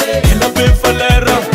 antsomamaliza ela be